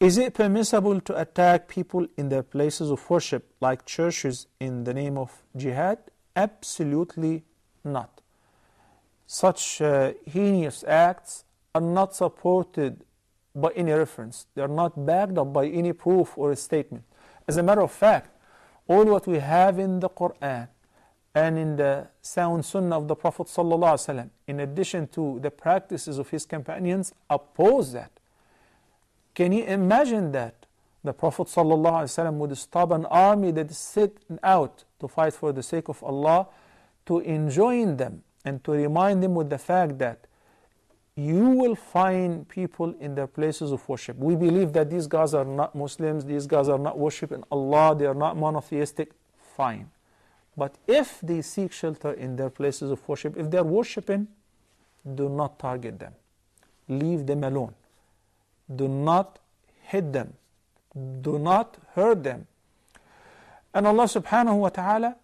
Is it permissible to attack people in their places of worship, like churches, in the name of jihad? Absolutely not. Such uh, heinous acts are not supported by any reference, they are not backed up by any proof or statement. As a matter of fact, all what we have in the Quran and in the sound sunnah of the Prophet ﷺ, in addition to the practices of his companions, oppose that. Can you imagine that? The Prophet ﷺ would stop an army that is set out to fight for the sake of Allah to enjoin them and to remind them with the fact that you will find people in their places of worship. We believe that these guys are not Muslims, these guys are not worshiping Allah, they are not monotheistic. Fine. But if they seek shelter in their places of worship, if they are worshiping, do not target them. Leave them alone Do not hit them. Do not hurt them. And Allah subhanahu wa ta'ala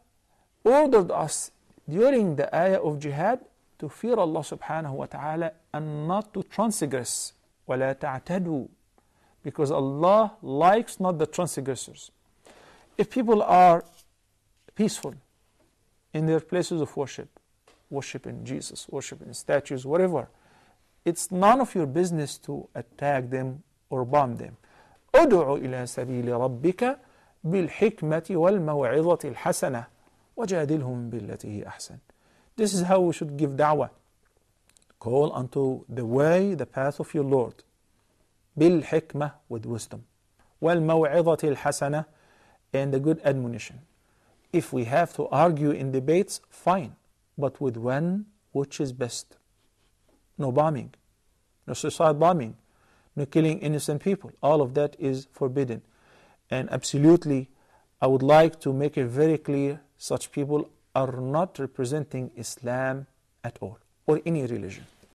ordered us during the ayah of jihad to fear Allah subhanahu wa ta'ala and not to transgress. وَلَا تَعْتَدُوا Because Allah likes not the transgressors. If people are peaceful in their places of worship, worshiping Jesus, worshiping statues, whatever, it's none of your business to attack them or bomb them. ادع إلى سبيل ربك بالحكمة والموعظة الحسنة وجادلهم بالتي هي أحسن. This is how we should give da'wah. Call unto the way, the path of your Lord. بالحكمة with wisdom. والموعظة الحسنة and the good admonition. If we have to argue in debates, fine, but with one which is best. No bombing, no suicide bombing, no killing innocent people. All of that is forbidden. And absolutely, I would like to make it very clear such people are not representing Islam at all or any religion.